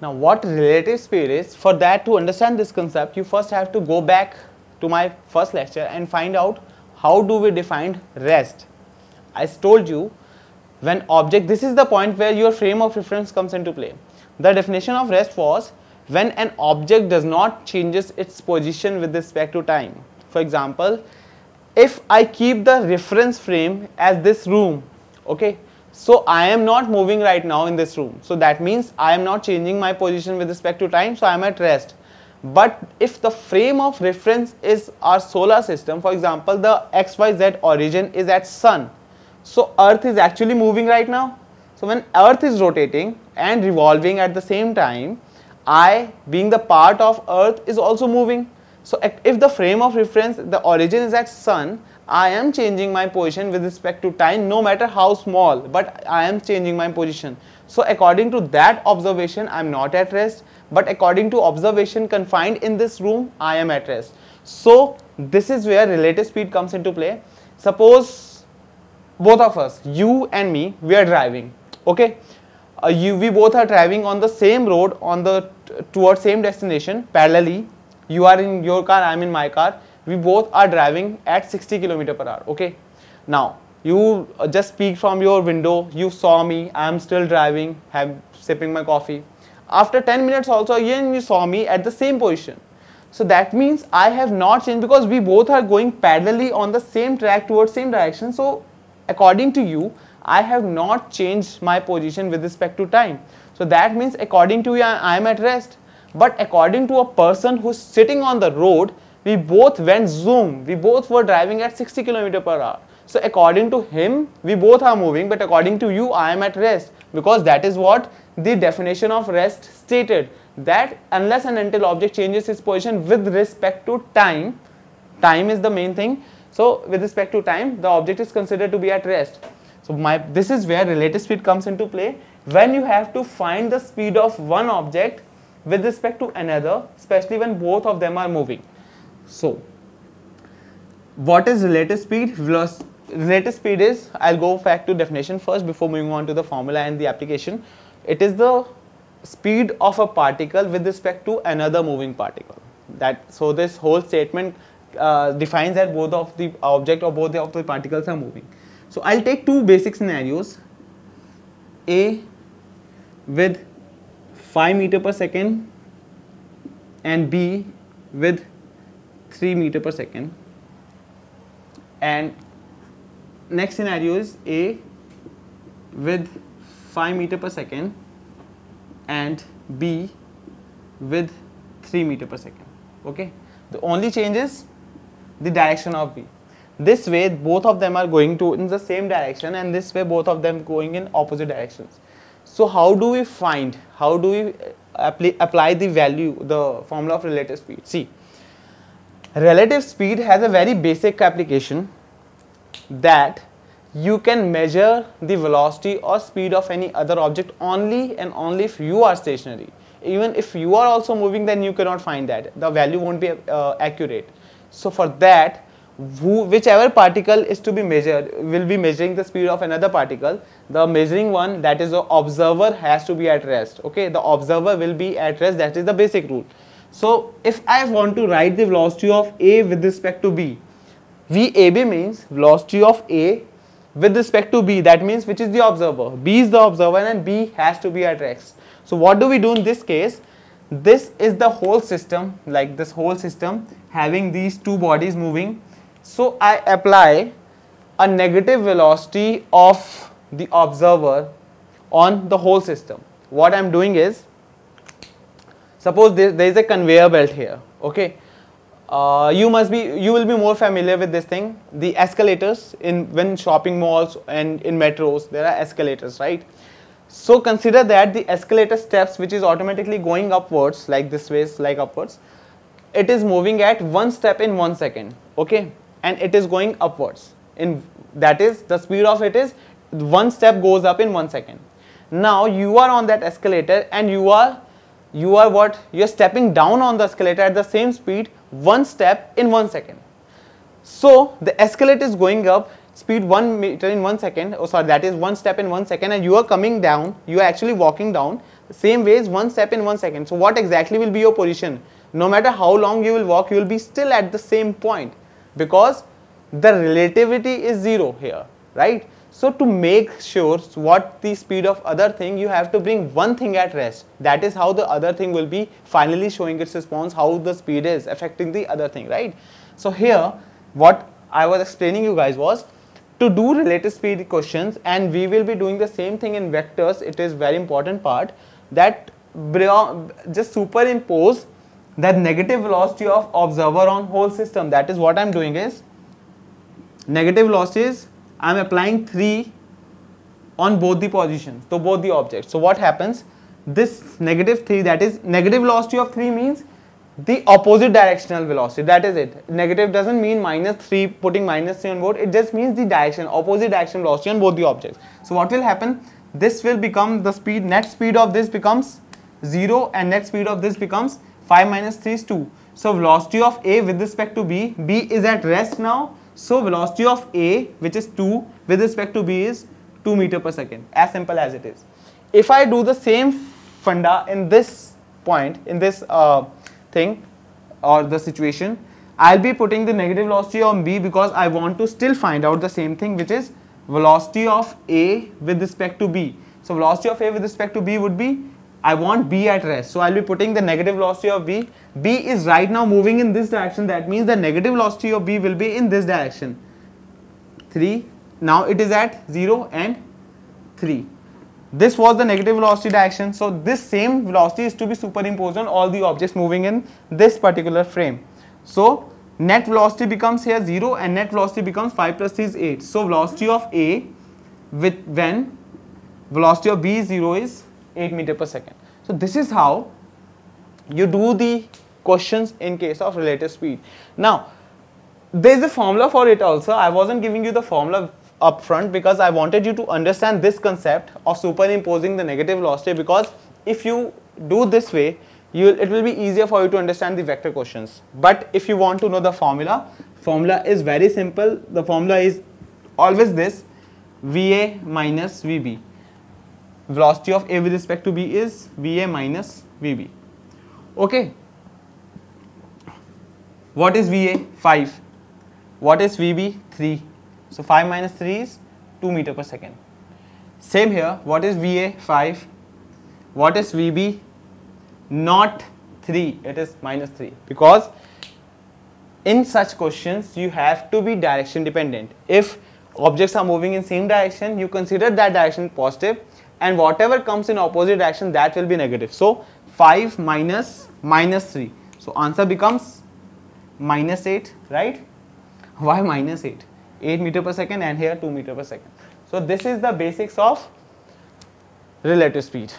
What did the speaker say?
Now what relative speed is, for that to understand this concept, you first have to go back to my first lecture and find out how do we define rest. I told you when object, this is the point where your frame of reference comes into play. The definition of rest was when an object does not changes its position with respect to time. For example, if I keep the reference frame as this room, okay, so I am not moving right now in this room. So that means I am not changing my position with respect to time. So I am at rest. But if the frame of reference is our solar system, for example, the XYZ origin is at sun. So earth is actually moving right now. So when earth is rotating and revolving at the same time, I being the part of earth is also moving. So if the frame of reference, the origin is at sun, I am changing my position with respect to time no matter how small but I am changing my position. So according to that observation I am not at rest but according to observation confined in this room I am at rest. So this is where relative speed comes into play. Suppose both of us you and me we are driving okay uh, you we both are driving on the same road on the towards same destination parallelly you are in your car I am in my car we both are driving at 60 km per hour okay? Now you uh, just speak from your window you saw me i am still driving have sipping my coffee. After 10 minutes also again you saw me at the same position. So that means i have not changed because we both are going parallelly on the same track towards same direction. So according to you i have not changed my position with respect to time. So that means according to you i am at rest. But according to a person who's sitting on the road we both went zoom. We both were driving at 60 km per hour. So according to him we both are moving but according to you i am at rest. Because that is what the definition of rest stated that unless and until object changes its position with respect to time time is the main thing. So with respect to time the object is considered to be at rest. So my this is where relative speed comes into play. When you have to find the speed of one object with respect to another especially when both of them are moving so, what is relative speed? Relative speed is, I'll go back to definition first before moving on to the formula and the application. It is the speed of a particle with respect to another moving particle. That So, this whole statement uh, defines that both of the object or both of the particles are moving. So, I'll take two basic scenarios. A with 5 meter per second and B with 3 meter per second. And next scenario is A with 5 meter per second and B with 3 meter per second. Okay? The only change is the direction of B. This way both of them are going to in the same direction and this way both of them going in opposite directions. So how do we find how do we uh, apply, apply the value the formula of relative speed? See relative speed has a very basic application that you can measure the velocity or speed of any other object only and only if you are stationary. Even if you are also moving then you cannot find that. The value won't be uh, accurate. So for that who, whichever particle is to be measured will be measuring the speed of another particle. The measuring one that is the observer has to be at rest. Okay? The observer will be at rest. That is the basic rule so if I want to write the velocity of A with respect to B, VAB means velocity of A with respect to B. That means which is the observer? B is the observer and B has to be at rest. So what do we do in this case? This is the whole system like this whole system having these two bodies moving. So I apply a negative velocity of the observer on the whole system. What I am doing is suppose there, there is a conveyor belt here okay? Uh, you must be you will be more familiar with this thing the escalators in when shopping malls and in metros there are escalators right? So consider that the escalator steps which is automatically going upwards like this way like upwards it is moving at one step in one second okay? And it is going upwards. In that is the speed of it is one step goes up in one second. Now you are on that escalator and you are you are what you are stepping down on the escalator at the same speed one step in one second so the escalator is going up speed 1 meter in 1 second oh sorry that is one step in 1 second and you are coming down you are actually walking down same way ways one step in one second. So what exactly will be your position? No matter how long you will walk, you will be still at the same point because the relativity is zero here, right? So to make sure what the speed of other thing, you have to bring one thing at rest. That is how the other thing will be finally showing its response, how the speed is affecting the other thing, right? So here, what I was explaining you guys was to do relative speed questions and we will be doing the same thing in vectors. It is very important part that just superimpose that negative velocity of observer on whole system. That is what I am doing is negative velocity is I am applying 3 on both the positions, so both the objects. So what happens? This negative 3 that is negative velocity of 3 means the opposite directional velocity. That is it. Negative doesn't mean minus 3 putting minus 3 on board it just means the direction opposite direction velocity on both the objects. So what will happen? This will become the speed net speed of this becomes 0 and net speed of this becomes 5 minus 3 is 2 so velocity of a with respect to b b is at rest now so velocity of a which is 2 with respect to b is 2 meter per second as simple as it is if i do the same funda in this point in this uh, thing or the situation I'll be putting the negative velocity on b because I want to still find out the same thing which is velocity of A with respect to B. So velocity of A with respect to B would be, I want B at rest. So I'll be putting the negative velocity of B. B is right now moving in this direction. That means the negative velocity of B will be in this direction. 3. Now it is at 0 and 3. This was the negative velocity direction. So this same velocity is to be superimposed on all the objects moving in this particular frame. So net velocity becomes here 0 and net velocity becomes 5 plus 3 is 8. So velocity of A with when velocity of B is 0 is 8 meter per second. So this is how you do the questions in case of relative speed. Now there is a formula for it also. I wasn't giving you the formula up front because I wanted you to understand this concept of superimposing the negative velocity because if you do this way you it will be easier for you to understand the vector questions but if you want to know the formula formula is very simple the formula is always this va minus vb velocity of a with respect to b is va minus vb okay. What is va 5 what is vb 3 so 5 minus 3 is 2 meter per second. Same here. What is va 5 what is vb not 3 it is minus 3 because in such questions you have to be direction dependent. If objects are moving in same direction you consider that direction positive and whatever comes in opposite direction that will be negative. So 5 minus minus 3 so answer becomes minus 8 right? Why minus 8 8 meter per second and here 2 meter per second. So this is the basics of relative speed